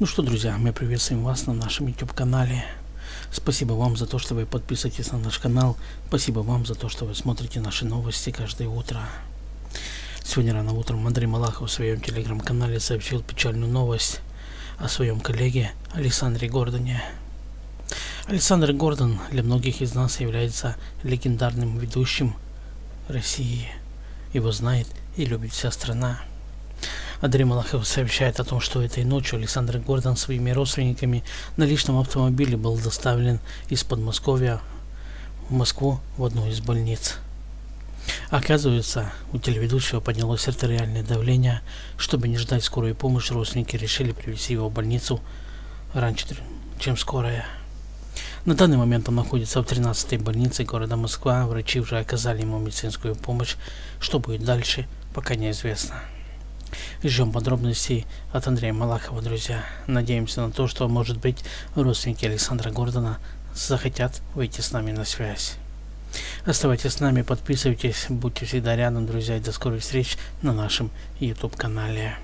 Ну что, друзья, мы приветствуем вас на нашем YouTube канале. Спасибо вам за то, что вы подписываетесь на наш канал. Спасибо вам за то, что вы смотрите наши новости каждое утро. Сегодня рано утром Андрей Малахов в своем телеграм-канале сообщил печальную новость о своем коллеге Александре Гордоне. Александр Гордон для многих из нас является легендарным ведущим России. Его знает и любит вся страна. Андрей Малахов сообщает о том, что этой ночью Александр Гордон своими родственниками на личном автомобиле был доставлен из Подмосковья в Москву в одну из больниц. Оказывается, у телеведущего поднялось артериальное давление. Чтобы не ждать скорую помощь, родственники решили привезти его в больницу раньше, чем скорая. На данный момент он находится в 13-й больнице города Москва. Врачи уже оказали ему медицинскую помощь. Что будет дальше, пока неизвестно. Ждем подробностей от Андрея Малахова, друзья. Надеемся на то, что, может быть, родственники Александра Гордона захотят выйти с нами на связь. Оставайтесь с нами, подписывайтесь, будьте всегда рядом, друзья, и до скорых встреч на нашем YouTube-канале.